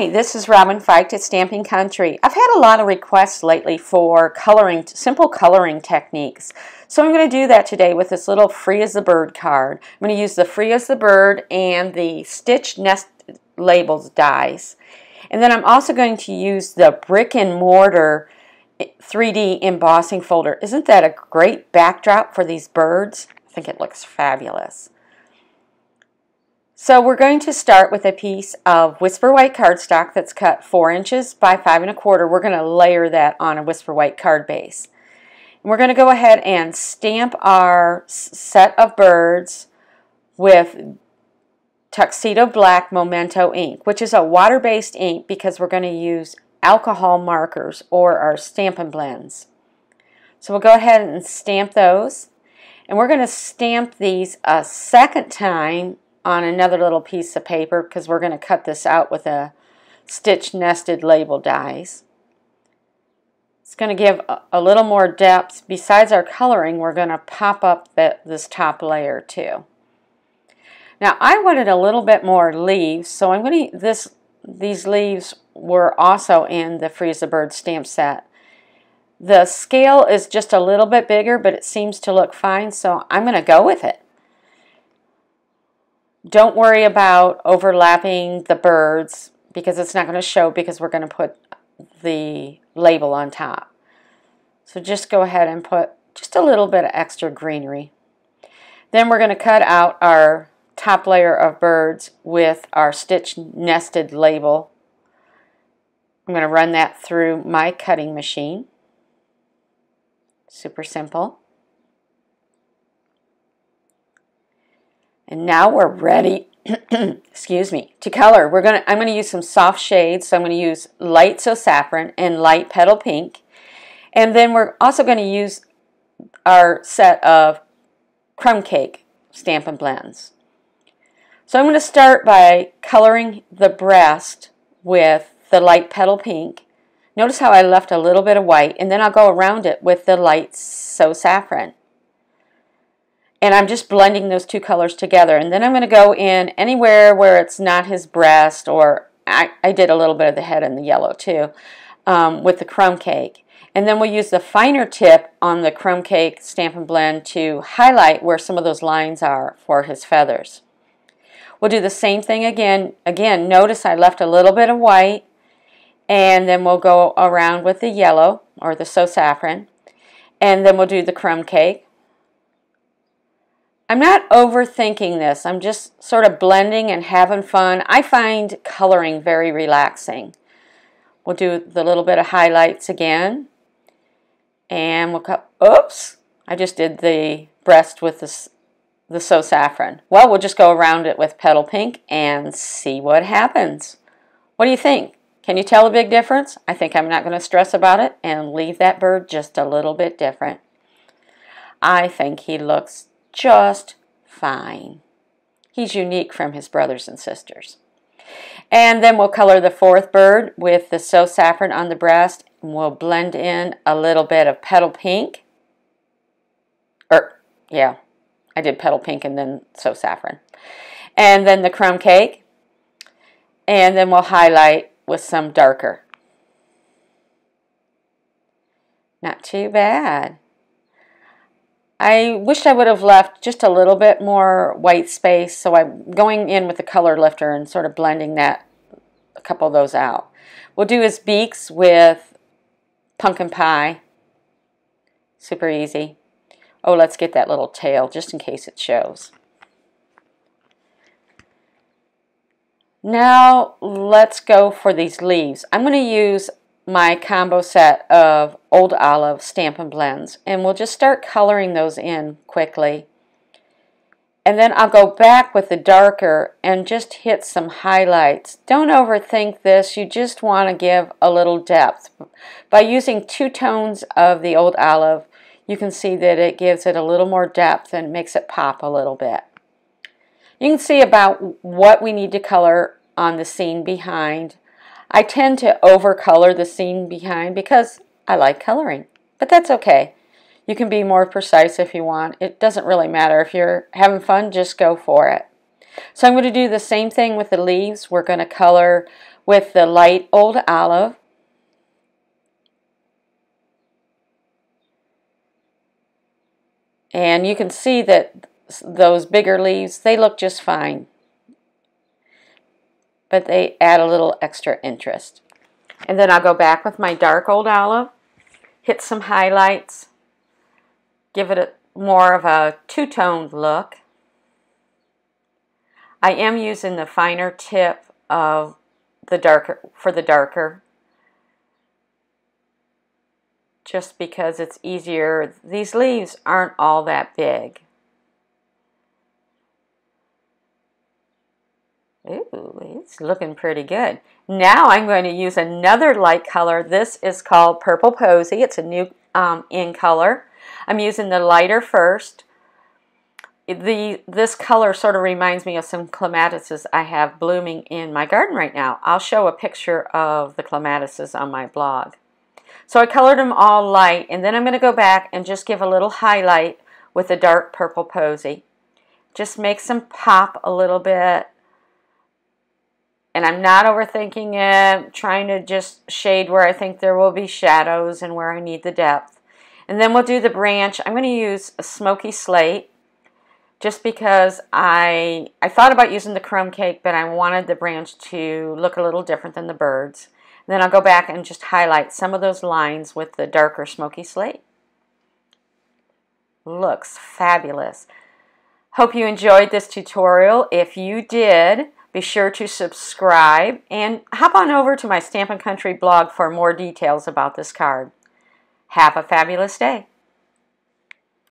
Hi, this is Robin Feicht at Stampin' Country. I've had a lot of requests lately for coloring, simple coloring techniques. So I'm going to do that today with this little Free as the Bird card. I'm going to use the Free as the Bird and the Stitch Nest Labels dies. And then I'm also going to use the Brick and Mortar 3D embossing folder. Isn't that a great backdrop for these birds? I think it looks fabulous. So we're going to start with a piece of Whisper White cardstock that's cut 4 inches by 5 and a quarter. We're going to layer that on a Whisper White card base. And we're going to go ahead and stamp our set of birds with Tuxedo Black Memento ink, which is a water-based ink because we're going to use alcohol markers or our Stampin' Blends. So we'll go ahead and stamp those. And we're going to stamp these a second time on another little piece of paper because we're going to cut this out with a stitch nested label dies. It's going to give a, little more depth. Besides our coloring, we're going to pop up the, this top layer too. Now I wanted a little bit more leaves, so I'm going to, this, these leaves were also in the Free as a Bird stamp set. The scale is just a little bit bigger, but it seems to look fine, so I'm going to go with it. Don't worry about overlapping the birds because it's not going to show because we're going to put the label on top. So just go ahead and put just a little bit of extra greenery. Then we're going to cut out our top layer of birds with our stitch nested label. I'm going to run that through my cutting machine. Super simple. And now we're ready, excuse me, to color. We're gonna, I'm going to use some soft shades. So I'm going to use light So Saffron and light Petal Pink. And then we're also going to use our set of crumb cake Stampin' Blends. So I'm going to start by coloring the breast with the light petal pink. Notice how I left a little bit of white and then I'll go around it with the light So Saffron and I'm just blending those two colors together. And then I'm going to go in anywhere where it's not his breast or I, I did a little bit of the head in the yellow too um, with the crumb cake. And then we'll use the finer tip on the crumb cake Stampin' Blend to highlight where some of those lines are for his feathers. We'll do the same thing again. Again, notice I left a little bit of white. And then we'll go around with the yellow or the So Saffron. And then we'll do the crumb cake I'm not overthinking this. I'm just sort of blending and having fun. I find coloring very relaxing. We'll do the little bit of highlights again. And we'll cut, oops, I just did the breast with the, the So Saffron. Well, we'll just go around it with Petal Pink and see what happens. What do you think? Can you tell a big difference? I think I'm not going to stress about it and leave that bird just a little bit different. I think he looks just fine. He's unique from his brothers and sisters. And then we'll color the fourth bird with the So Saffron on the breast. And we'll blend in a little bit of petal pink. Or, yeah, I did petal pink and then So Saffron. And then the crumb cake. And then we'll highlight with some darker. Not too bad. I wished I would have left just a little bit more white space, so I'm going in with the color lifter and sort of blending that, a couple of those out. We'll do his beaks with pumpkin pie. Super easy. Oh, let's get that little tail just in case it shows. Now let's go for these leaves. I'm going to use my combo set of Old Olive Stampin' Blends and we'll just start coloring those in quickly. And then I'll go back with the darker and just hit some highlights. Don't overthink this. You just want to give a little depth. By using two tones of the Old Olive, you can see that it gives it a little more depth and makes it pop a little bit. You can see about what we need to color on the scene behind. I tend to overcolor the scene behind because I like coloring, but that's okay. You can be more precise if you want. It doesn't really matter. If you're having fun, just go for it. So I'm going to do the same thing with the leaves. We're going to color with the light old olive. And you can see that those bigger leaves, they look just fine. But they add a little extra interest. And then I'll go back with my dark old olive, hit some highlights, give it a, more of a two-toned look. I am using the finer tip of the darker for the darker just because it's easier. These leaves aren't all that big. It's looking pretty good. Now I'm going to use another light color. This is called Purple Posy. It's a new um, in color. I'm using the lighter first. The, this color sort of reminds me of some clematis I have blooming in my garden right now. I'll show a picture of the clematis on my blog. So I colored them all light and then I'm going to go back and just give a little highlight with the dark purple posy. Just make them pop a little bit and I'm not overthinking it, trying to just shade where I think there will be shadows and where I need the depth. And then we'll do the branch. I'm going to use a smoky slate just because I, I thought about using the crumb cake, but I wanted the branch to look a little different than the birds. And then I'll go back and just highlight some of those lines with the darker smoky slate. Looks fabulous. Hope you enjoyed this tutorial. If you did, be sure to subscribe and hop on over to my Stampin' Country blog for more details about this card. Have a fabulous day.